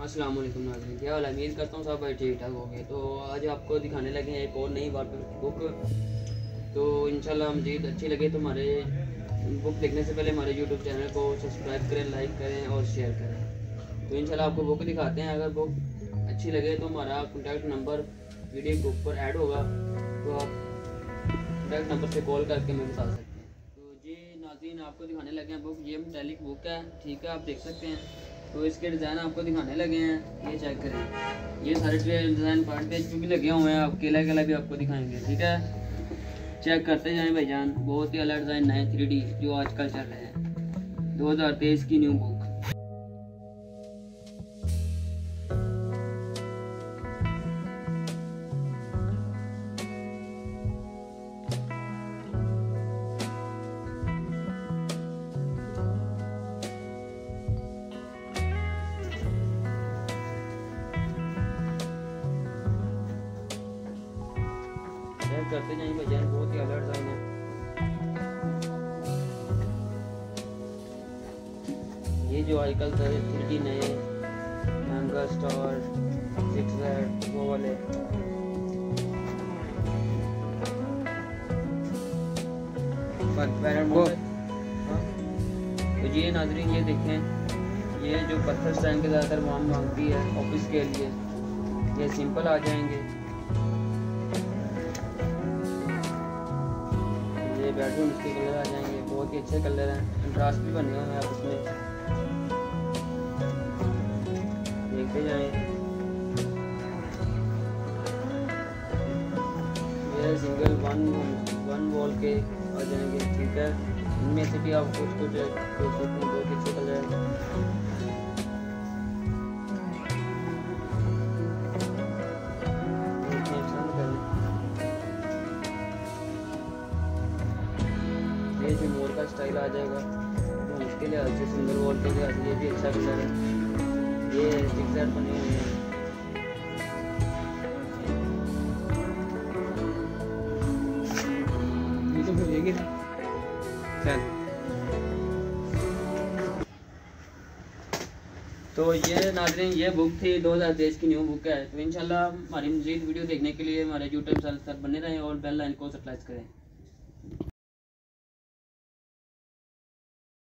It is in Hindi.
अस्सलाम वालेकुम नाज़रीन। क्या हाल है? उम्मीद करता हूँ सब ठीक ठाक होंगे। तो आज आपको दिखाने लगे हैं एक और नई बार बुक तो इंशाल्लाह मजीद अच्छी लगे तो हमारे बुक देखने से पहले हमारे यूट्यूब चैनल को सब्सक्राइब करें लाइक करें और शेयर करें। तो इंशाल्लाह आपको बुक दिखाते हैं। अगर बुक अच्छी लगे तो हमारा कॉन्टैक्ट नंबर वीडियो के ऊपर ऐड होगा। तो आप कॉन्टैक्ट नंबर से कॉल करके हमें बता सकते हैं। तो जी नाजीन आपको दिखाने लगे हैं बुक ये मेटेलिक बुक है। ठीक है, आप देख सकते हैं। तो इसके डिज़ाइन आपको दिखाने लगे हैं। ये चेक करें। ये सारे डिज़ाइन फ्रंट पेज पे भी लगे हुए हैं आप केला केला भी आपको दिखाएँगे, ठीक है? चेक करते जाएँ भाईजान। बहुत ही अलग डिज़ाइन नए थ्री जो आजकल चल रहे हैं। दो हज़ार तेईस की न्यू बुक चेक करते जाएँ भजन बहुत ही अलर्ट है। ये जो आजकल थ्री डी नए हैंगर स्टार सिक्स वो वाले। हाँ। तो ये नाजरीन ये देखें ये जो पत्थर स्टैंड के ज़्यादातर माम मांगती है ऑफ़िस के लिए ये सिंपल आ जाएँगे। बेडरूम इसके कलर आ जाएँगे। बहुत ही अच्छे कलर हैं। कंट्रास्ट भी बने हुए हैं आप इसमें देखते जाएँ। सिंगल वन वन वॉल के आ जाएँगे, ठीक है? इनमें से भी आप कुछ कुछ देख बहुत अच्छे कलर ये जो मोर का स्टाइल आ जाएगा। तो उसके लिहाज से सिंगल वॉल के से ये भी अच्छा कलर है। ये जेड बने हुए हैं। ये तो चल। तो ये नाजरीन ये बुक थी 2023 की न्यू बुक है। तो इंशाल्लाह हमारी मजीद वीडियो देखने के लिए हमारे यूट्यूब चैनल पर बने रहें और बेल लाइन को सब्सक्राइब करें।